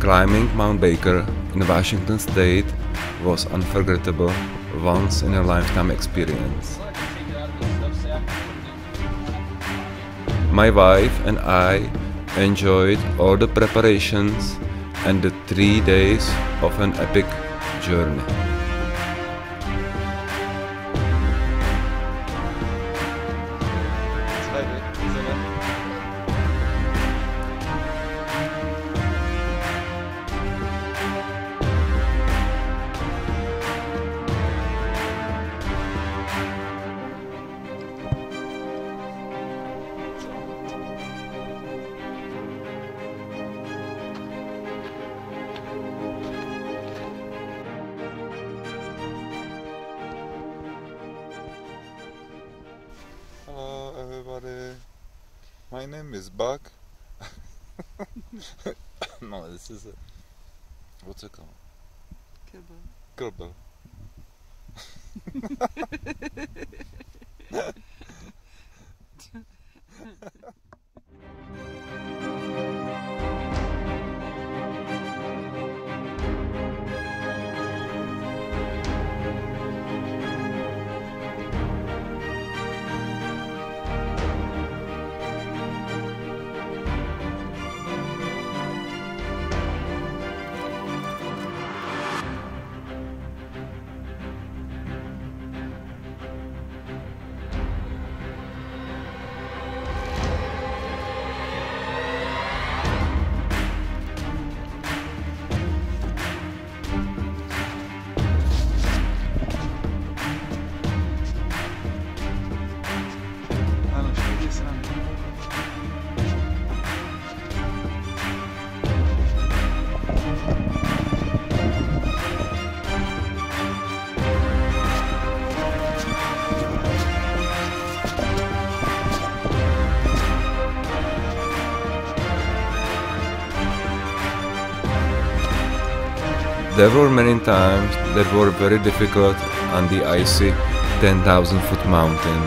Climbing Mount Baker in Washington State was unforgettable, once in a lifetime experience. My wife and I enjoyed all the preparations and the three days of an epic journey. Everybody. My name is Buck. no, this is a what's it called? Kilbo. Ano, There were many times that were very difficult on the icy 10,000 foot mountain.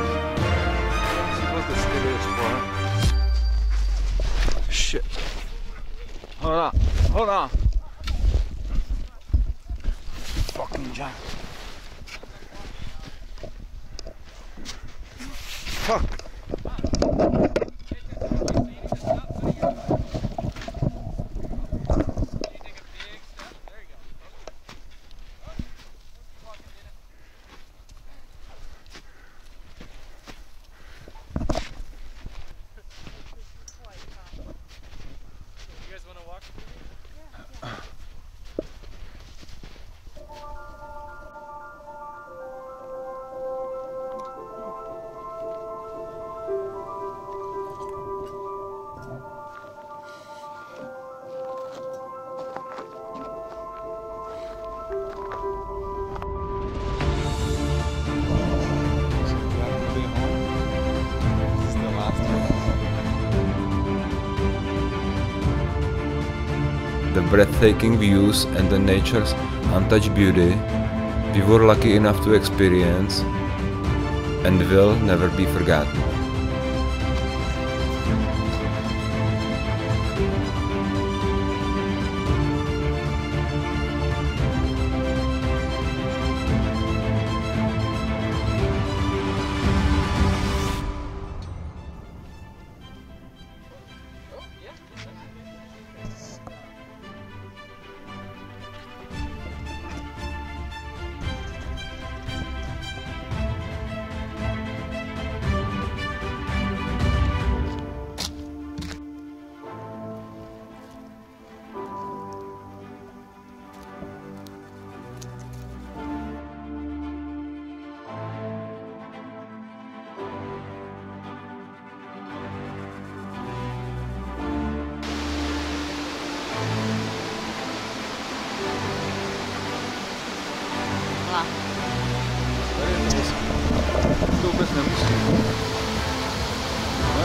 Shit. Hold on. Hold on. Fucking jump. Fuck. The breathtaking views and the nature's untouched beauty we were lucky enough to experience and will never be forgotten.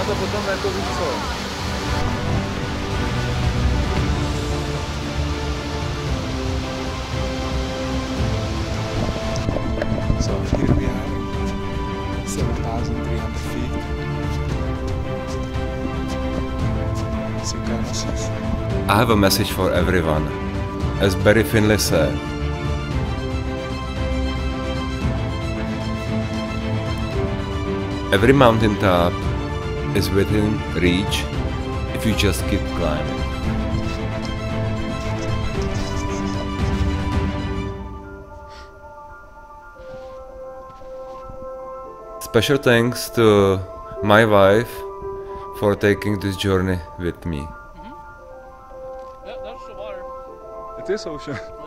Jako víš co. So here we are, 7,300 feet. Synchronosis. I have a message for everyone. As Barry Finlay said, every mountaintop is within reach if you just keep climbing. Special thanks to my wife for taking this journey with me. Ja, daar is de water. Het is ocean. Ja.